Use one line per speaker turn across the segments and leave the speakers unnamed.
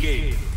begin.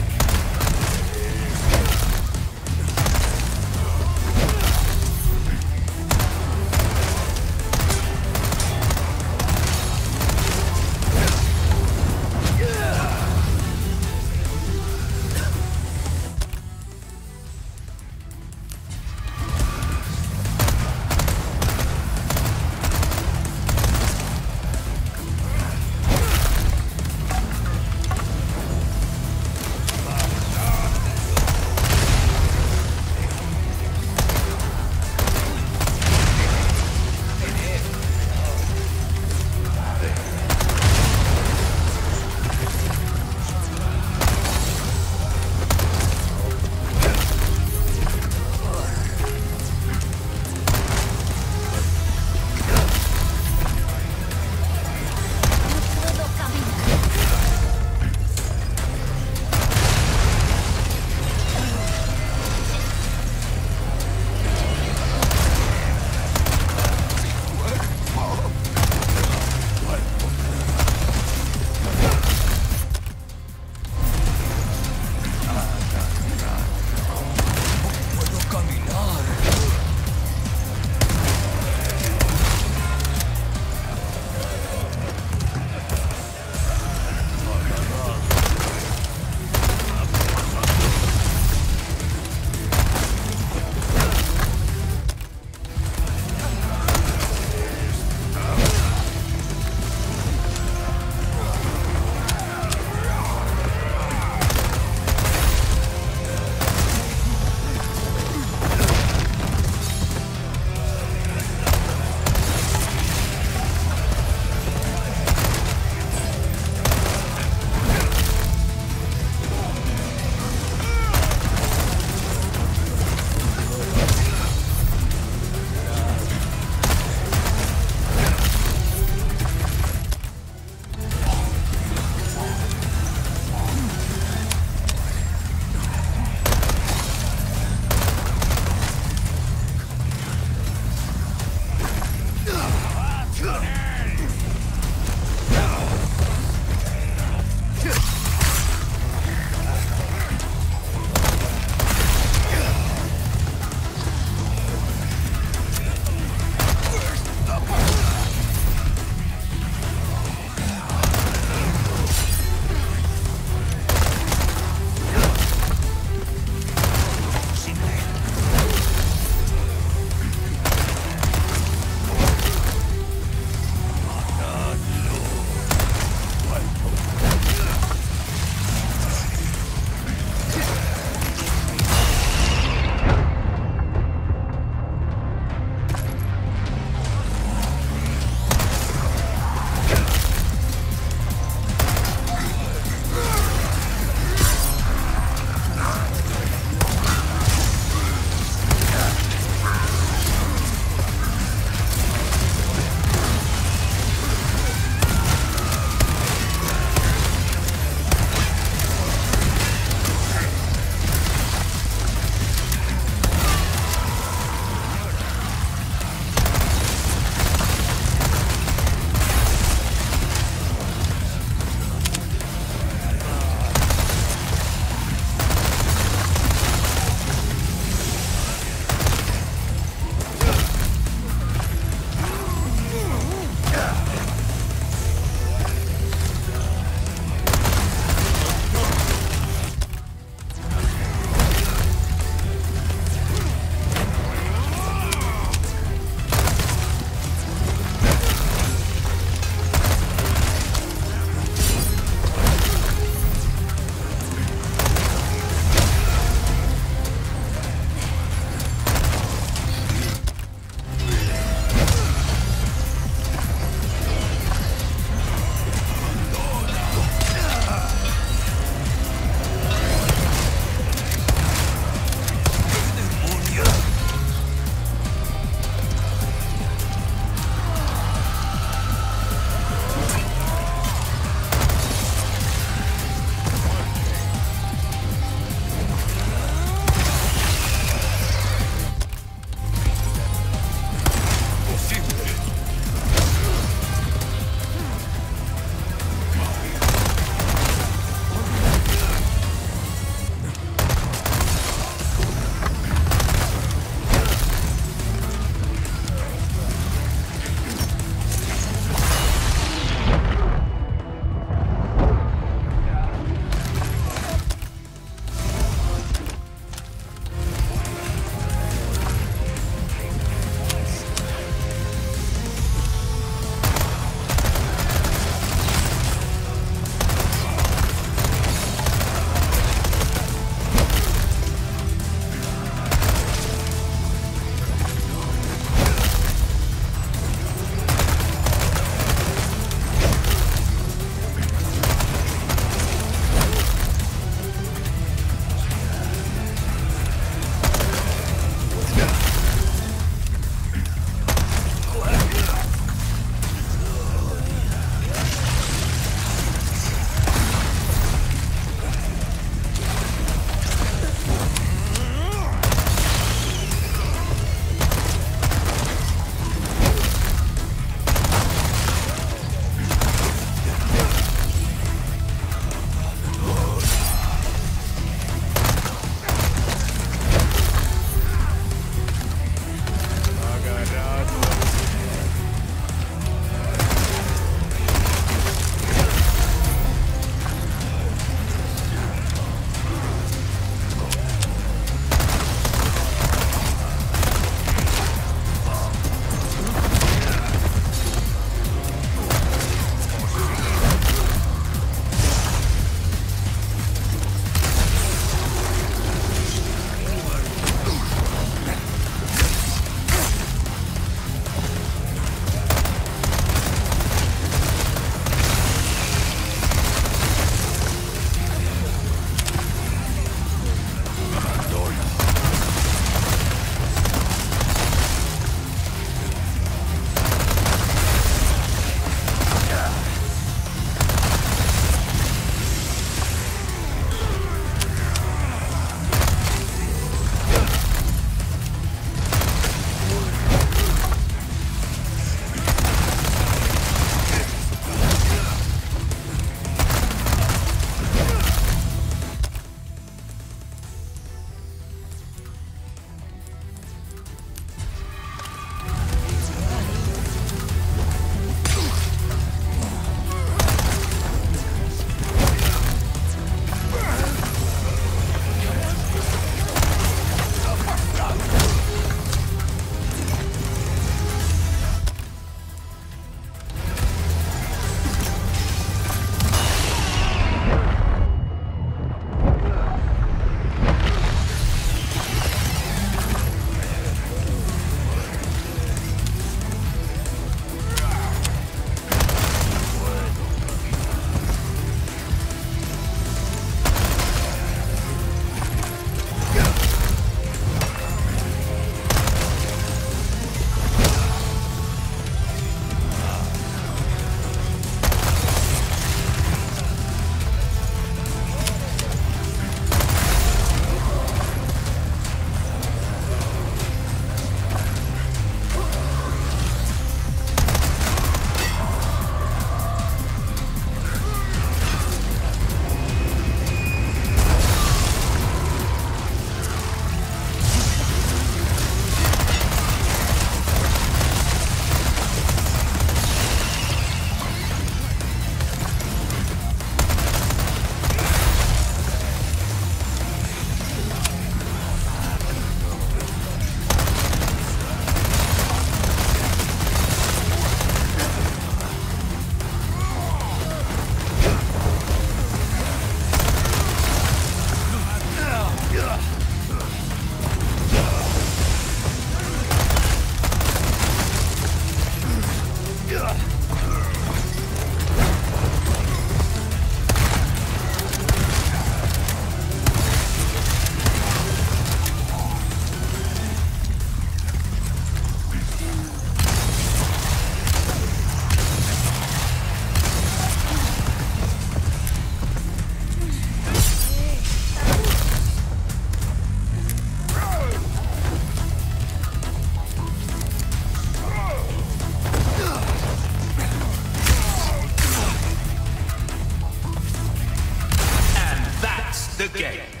The game.